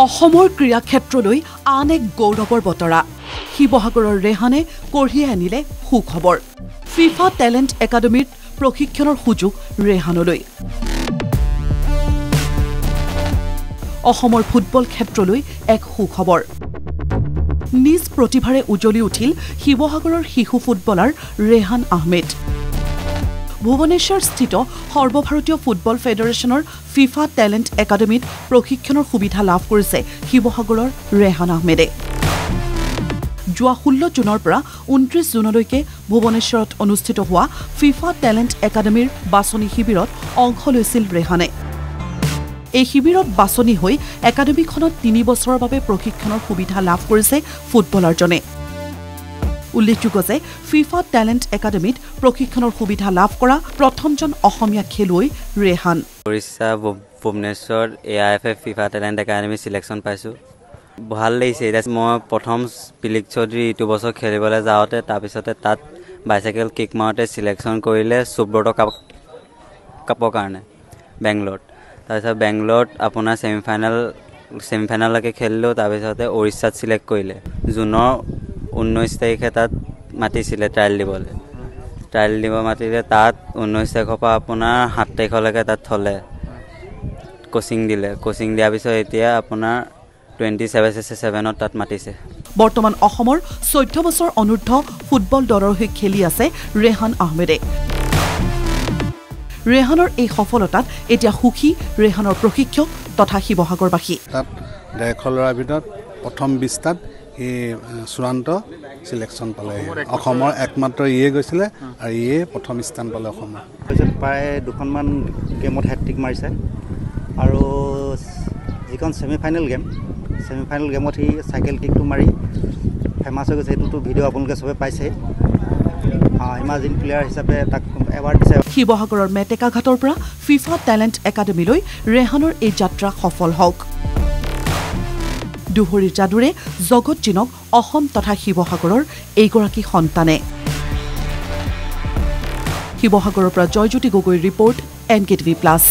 অসমৰ ক্ৰীড়া ক্ষেত্ৰলৈ আন এক গৌৰৱৰ বতৰা। শিৱসাগৰৰ ৰেহানে কঢ়িয়াই আনিলে সুখবৰ। ফিফা টেলেণ্ট একাডেমীত প্ৰশিক্ষণৰ সুযোগ ৰেহানলৈ। অসমৰ ফুটবল ক্ষেত্ৰলৈ এক সুখবৰ। নিজ প্ৰতিভাৰে উজ্বলি উঠিল শিৱসাগৰৰ শিশু ফুটবলাৰ ৰেহান আহমেদ। ভুৱনেশ্বৰস্থিত সৰ্বভাৰতীয় ফুটবল ফেডাৰেশ্যনৰ ফিফা টেলেণ্ট একাডেমীত প্ৰশিক্ষণৰ সুবিধা লাভ কৰিছে শিৱসাগৰৰ ৰেহান আহমেদে। যোৱা ষোল্ল জুনৰ পৰা ঊনত্ৰিছ জুনলৈকে ভুৱনেশ্বৰত অনুষ্ঠিত হোৱা ফিফা টেলেণ্ট একাডেমীৰ বাছনি শিবিৰত অংশ লৈছিল ৰেহানে। এই শিবিৰত বাছনি হৈ একাডেমীখনত তিনি বছৰৰ বাবে প্ৰশিক্ষণৰ সুবিধা লাভ কৰিছে ফুটবলাৰজনে। উল্লেখযোগ্য যে ফিফা টেলেণ্ট একাডেমীত প্ৰশিক্ষণৰ সুবিধা লাভ কৰা প্ৰথমজন অসমীয়া খেলুৱৈ Rehan. Orissa Bhubaneswar A I F F FIFA talent academy selection পাইছোঁ। ভাল লাগিছে। এতিয়া মই প্ৰথম পিলিক চৌধুৰী ইটো বছৰ খেলিবলৈ যাওঁতে তাৰপিছতে তাত বাইচাইকেল কিক মাৰোঁতে চিলেকশ্যন কৰিলে সুব্ৰত কাপ কাপৰ কাৰণে বেংগলোৰত। তাৰপিছত বেংগলোৰত আপোনাৰ ছেমি ফাইনেল ছেমি ফাইনেললৈকে খেলিলোঁ তাৰপিছতে উৰিষ্যাত চিলেক্ট কৰিলে। জুনৰ ঊনৈছ তাৰিখে তাত মাতিছিলে ট্ৰায়েল দিবলৈ। ট্ৰায়েল দিব মাতিলে তাত ঊনৈছ তাৰিখৰ পৰা আপোনাৰ সাত তাৰিখলৈকে তাত থ'লে। কোচিং দিলে। কোচিং দিয়াৰ পিছত এতিয়া আপোনাৰ টুৱেণ্টি ছেভেন ছেভেনত তাত মাতিছে। বৰ্তমান অসমৰ চৈধ্য বছৰ অনূৰ্ধ ফুটবল দলৰ হৈ খেলি আছে ৰেহান আহমেদে। ৰেহানৰ এই সফলতাত এতিয়া সুখী ৰেহানৰ প্ৰশিক্ষক তথা শিৱসাগৰবাসী। তাত ডেৰশ ল'ৰাৰ ভিতৰত প্ৰথম বিছটাত সি এ, চূড়ান্ত চিলেকশ্যন পালে। অসমৰ একমাত্ৰ ইয়ে গৈছিলে আৰু ইয়ে প্ৰথম স্থান পালে অসমৰ। তাৰপিছত প্ৰায় দুখনমান গেমত হেট্ৰিক মাৰিছে। আৰু যিখন semi final game semi final গেমত সি চাইকেল কিকটো মাৰি ফেমাছ হৈ গৈছে। সেইটোতো ভিডিঅ' আপোনালোকে চবে পাইছে ইমাৰ্জিং প্লেয়াৰ হিচাপে তাক এৱাৰ্ড দিছে। শিৱসাগৰৰ মেটেকাঘাটৰ পৰা ফিফা টেলেণ্ট একাডেমীলৈ ৰেহানৰ এই যাত্ৰা সফল হওক। দুহৰীৰ যাদুৰে জগত জিনক অসম তথা শিৱসাগৰৰ এইগৰাকী সন্তানে। শিৱসাগৰৰ পৰা জয়জ্যোতি গগৈৰ report N K TV plus.